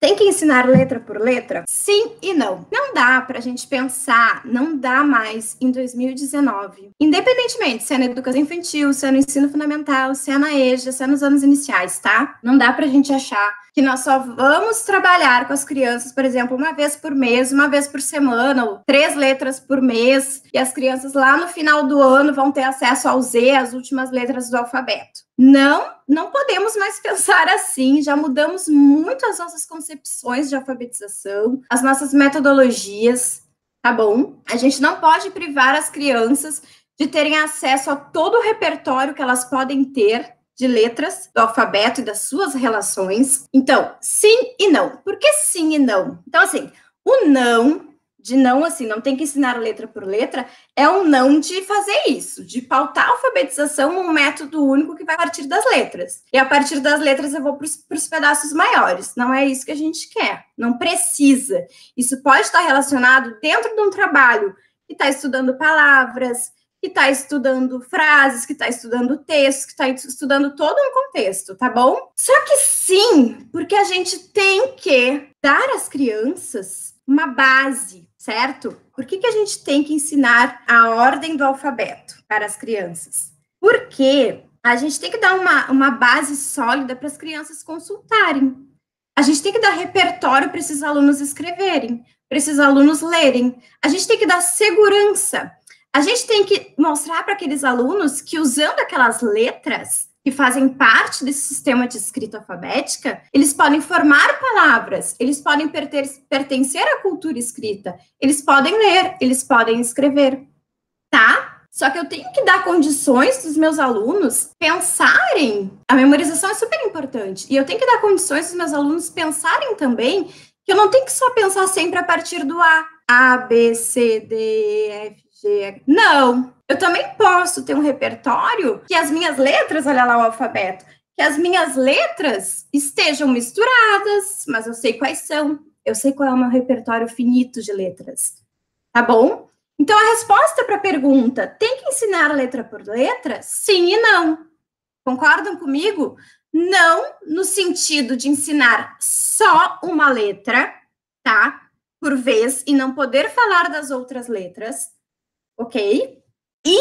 Tem que ensinar letra por letra? Sim e não. Não dá para a gente pensar, não dá mais em 2019. Independentemente se é na educação infantil, se é no ensino fundamental, se é na EJA, se é nos anos iniciais, tá? Não dá para a gente achar que nós só vamos trabalhar com as crianças, por exemplo, uma vez por mês, uma vez por semana, ou três letras por mês, e as crianças lá no final do ano vão ter acesso ao Z, as últimas letras do alfabeto. Não, não podemos mais pensar assim. Já mudamos muito as nossas concepções de alfabetização, as nossas metodologias, tá bom? A gente não pode privar as crianças de terem acesso a todo o repertório que elas podem ter de letras do alfabeto e das suas relações. Então, sim e não. Por que sim e não? Então, assim, o não de não, assim, não tem que ensinar letra por letra, é um não de fazer isso, de pautar a alfabetização num método único que vai partir das letras. E a partir das letras eu vou para os pedaços maiores. Não é isso que a gente quer. Não precisa. Isso pode estar relacionado dentro de um trabalho que está estudando palavras, que está estudando frases, que está estudando textos, que está estudando todo um contexto, tá bom? Só que sim, porque a gente tem que dar às crianças uma base certo? Por que, que a gente tem que ensinar a ordem do alfabeto para as crianças? Porque a gente tem que dar uma, uma base sólida para as crianças consultarem. A gente tem que dar repertório para esses alunos escreverem, para esses alunos lerem. A gente tem que dar segurança. A gente tem que mostrar para aqueles alunos que usando aquelas letras, que fazem parte desse sistema de escrita alfabética, eles podem formar palavras, eles podem pertencer à cultura escrita, eles podem ler, eles podem escrever, tá? Só que eu tenho que dar condições dos meus alunos pensarem. A memorização é super importante. E eu tenho que dar condições dos meus alunos pensarem também que eu não tenho que só pensar sempre a partir do A. A, B, C, D, E, F, G. Não. Eu também posso ter um repertório que as minhas letras, olha lá o alfabeto, que as minhas letras estejam misturadas, mas eu sei quais são. Eu sei qual é o meu repertório finito de letras. Tá bom? Então, a resposta para a pergunta: tem que ensinar letra por letra? Sim e não. Concordam comigo? Não no sentido de ensinar só uma letra, tá? Por vez, e não poder falar das outras letras, ok? E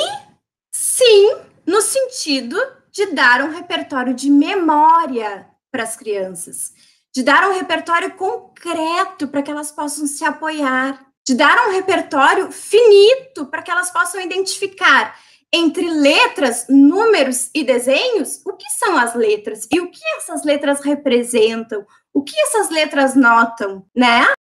sim, no sentido de dar um repertório de memória para as crianças, de dar um repertório concreto para que elas possam se apoiar, de dar um repertório finito para que elas possam identificar entre letras, números e desenhos o que são as letras e o que essas letras representam, o que essas letras notam, né?